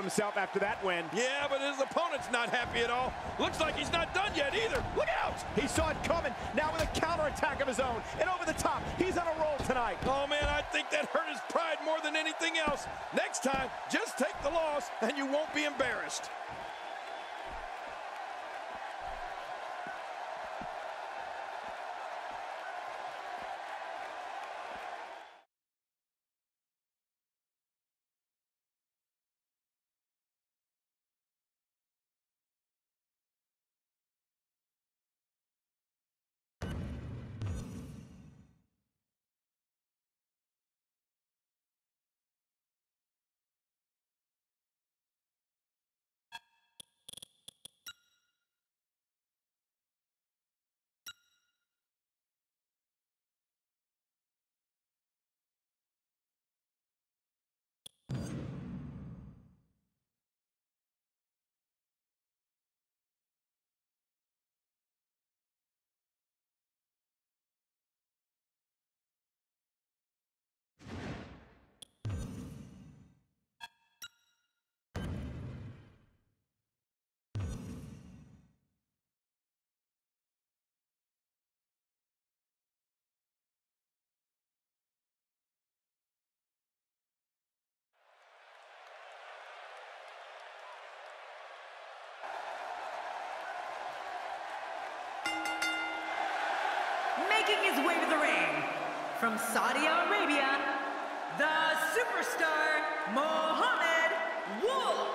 himself after that win. Yeah, but his opponent's not happy at all. Looks like he's not done yet either. Look out! He saw it coming. Now with a counterattack of his own. And over the top. He's on a roll tonight. Oh, man, I think that hurt his pride more than anything else. Next time, just take the loss and you won't be embarrassed. Making his way to the ring, from Saudi Arabia, the superstar, Mohammed Wolf.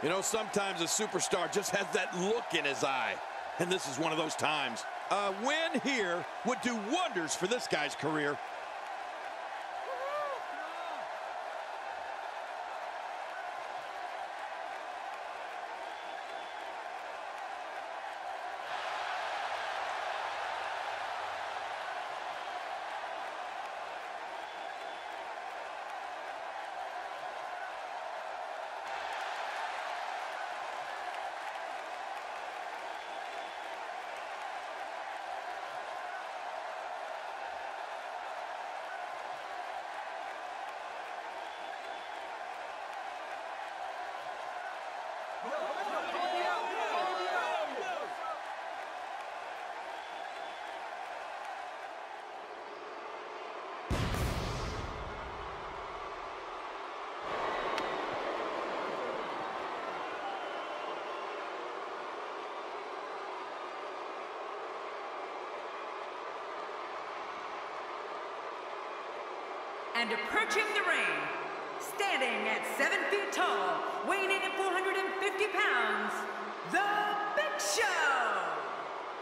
You know, sometimes a superstar just has that look in his eye. And this is one of those times. A win here would do wonders for this guy's career. And approaching the ring, standing at seven feet tall, weighing in at 450 pounds, The Big Show!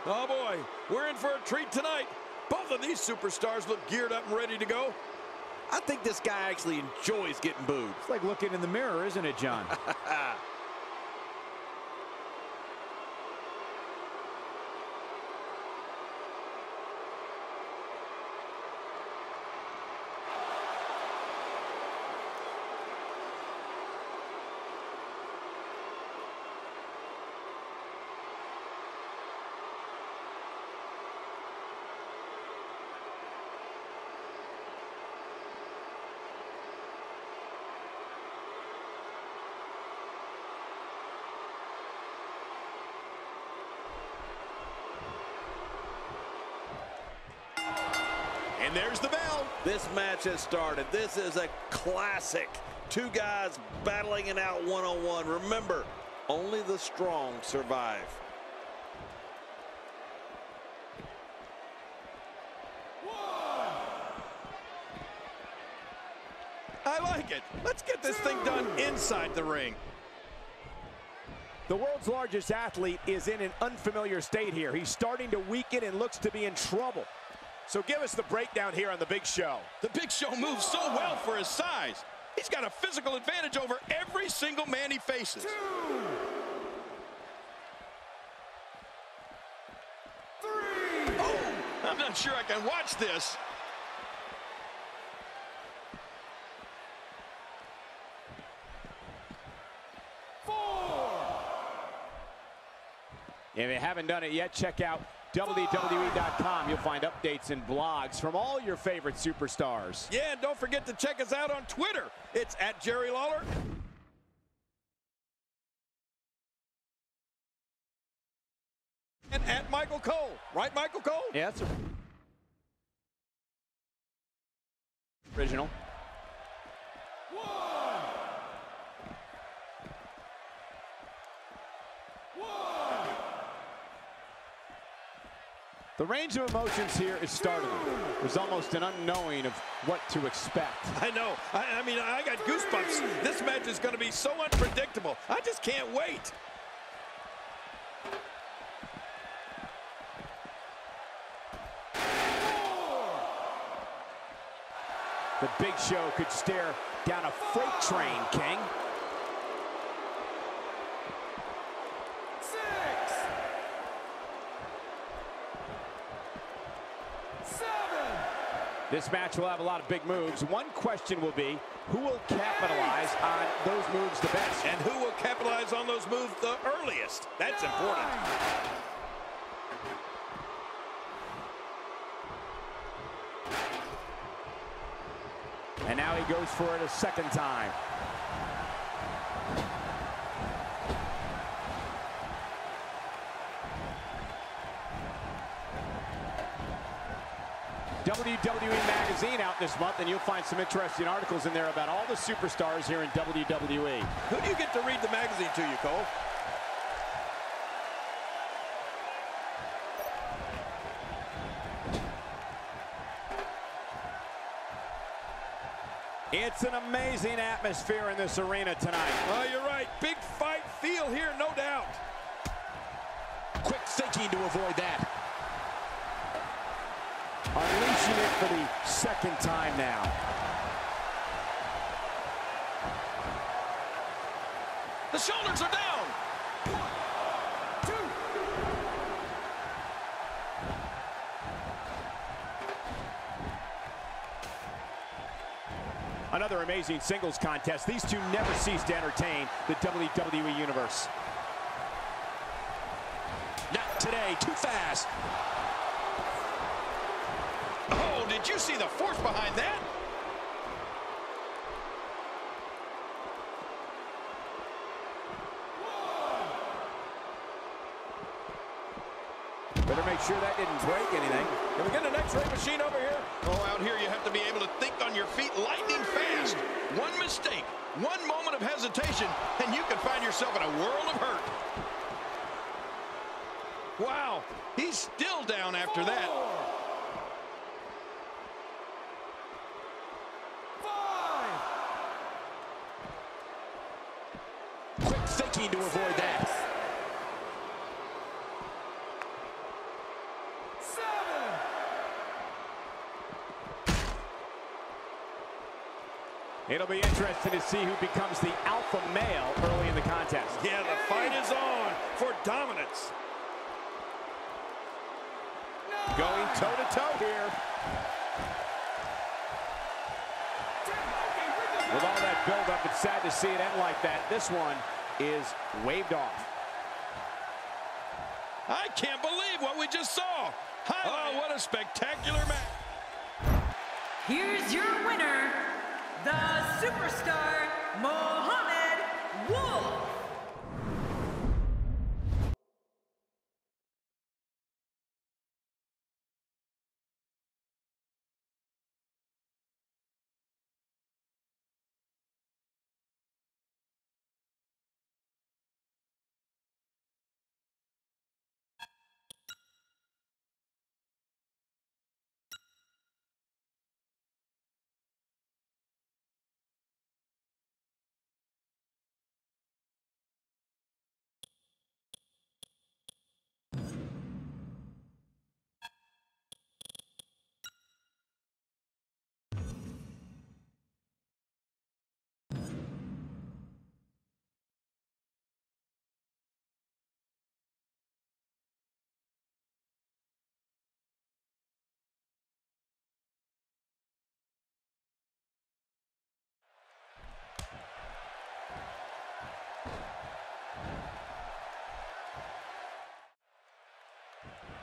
Oh boy, we're in for a treat tonight. Both of these superstars look geared up and ready to go. I think this guy actually enjoys getting booed. It's like looking in the mirror, isn't it, John? And there's the bell. This match has started. This is a classic. Two guys battling it out one-on-one. Remember, only the strong survive. I like it. Let's get this thing done inside the ring. The world's largest athlete is in an unfamiliar state here. He's starting to weaken and looks to be in trouble. So give us the breakdown here on The Big Show. The Big Show moves so well for his size. He's got a physical advantage over every single man he faces. Oh, I'm not sure I can watch this. If you haven't done it yet, check out WWE.com. You'll find updates and blogs from all your favorite superstars. Yeah, and don't forget to check us out on Twitter. It's at Jerry Lawler. And at Michael Cole. Right, Michael Cole? Yeah, Sir. original. Whoa! The range of emotions here is startling. There's almost an unknowing of what to expect. I know. I, I mean, I got goosebumps. This match is going to be so unpredictable. I just can't wait. The Big Show could stare down a freight train, King. This match will have a lot of big moves. One question will be, who will capitalize on those moves the best? And who will capitalize on those moves the earliest? That's important. And now he goes for it a second time. WWE Magazine out this month, and you'll find some interesting articles in there about all the superstars here in WWE. Who do you get to read the magazine to you, Cole? It's an amazing atmosphere in this arena tonight. Oh, you're right. Big fight feel here, no doubt. Quick thinking to avoid that. Unleashing it for the second time now. The shoulders are down. Another amazing singles contest. These two never cease to entertain the WWE Universe. Not today, too fast. Did you see the force behind that? Better make sure that didn't break anything. Can we get an x-ray machine over here? Oh, out here you have to be able to think on your feet lightning fast. One mistake, one moment of hesitation, and you can find yourself in a world of hurt. Wow, he's still down after that. Five. Quick thinking to avoid that. It'll be interesting to see who becomes the alpha male early in the contest. Yeah, the fight is on for dominance. Going toe-to-toe here. With all that build-up, it's sad to see it end like that. This one is waved off. I can't believe what we just saw. Oh, what a spectacular match. Here's your winner, the superstar, Mohammed Wolf.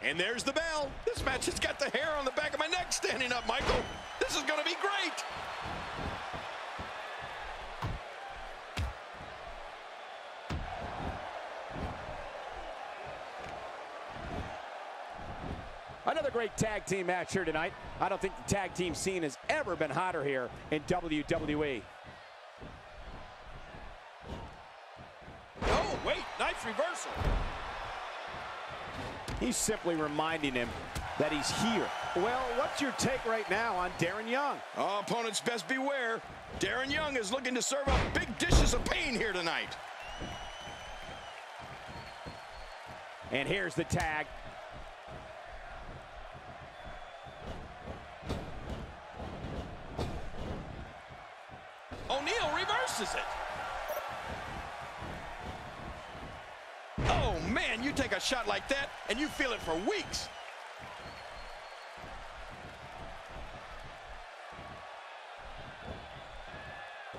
And there's the bell. This match has got the hair on the back of my neck standing up, Michael. This is going to be great. Another great tag team match here tonight. I don't think the tag team scene has ever been hotter here in WWE. Oh, wait, nice reversal. He's simply reminding him that he's here. Well, what's your take right now on Darren Young? Oh, opponents best beware. Darren Young is looking to serve up big dishes of pain here tonight. And here's the tag. O'Neil reverses it. Man, you take a shot like that, and you feel it for weeks.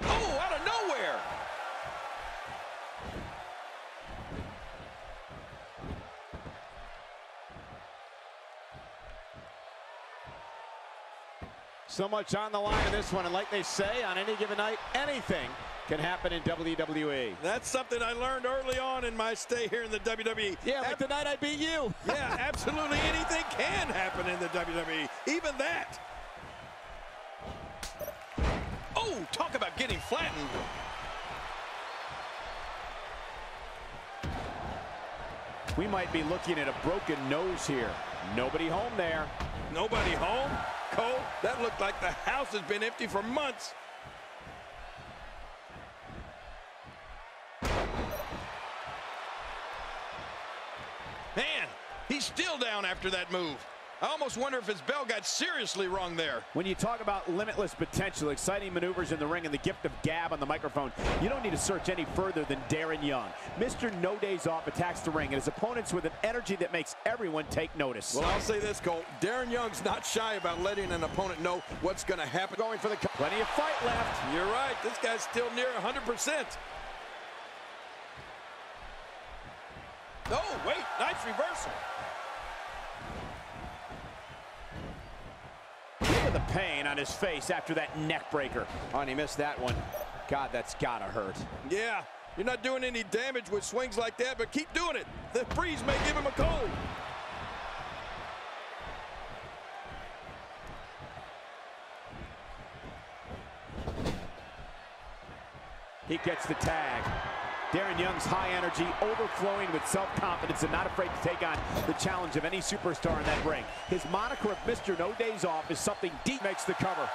Oh, out of nowhere. So much on the line in this one, and like they say, on any given night, anything can happen in WWE. That's something I learned early on in my stay here in the WWE. Yeah, like the night I beat you. yeah, absolutely anything can happen in the WWE. Even that. Oh, talk about getting flattened. We might be looking at a broken nose here. Nobody home there. Nobody home? Cole, that looked like the house has been empty for months. Man, he's still down after that move. I almost wonder if his bell got seriously wrong there. When you talk about limitless potential, exciting maneuvers in the ring, and the gift of gab on the microphone, you don't need to search any further than Darren Young. Mr. No Days Off attacks the ring, and his opponents with an energy that makes everyone take notice. Well, I'll say this, Cole. Darren Young's not shy about letting an opponent know what's going to happen. Going for the plenty of fight left. You're right. This guy's still near 100%. Oh, wait. Nice reversal. Look at the pain on his face after that neck breaker. Oh, and he missed that one. God, that's gotta hurt. Yeah, you're not doing any damage with swings like that, but keep doing it. The freeze may give him a cold. He gets the tag. Darren Young's high energy, overflowing with self-confidence and not afraid to take on the challenge of any superstar in that ring. His moniker of Mr. No Days Off is something deep makes the cover.